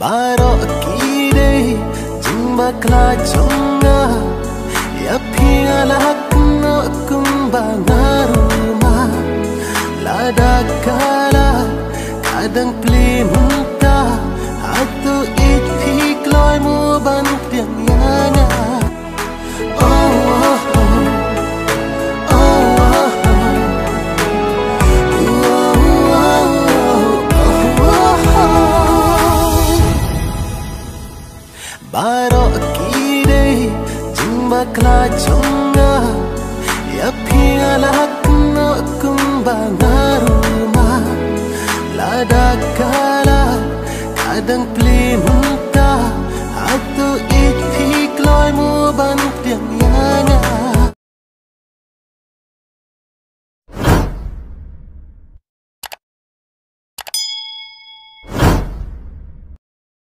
បារកគីដេជាងបាក្លាចងណាយ៉ាភីឡាកណកគំបាណារូម៉ាឡាដាកាឡាកាដឹងភ្លីមបារកគីដេជុំបាក្លាចុងងាយ៉ាភីអាឡាគុណគុំបាណារូម៉ាឡាដាកាឡាកាដឹងភ្លេម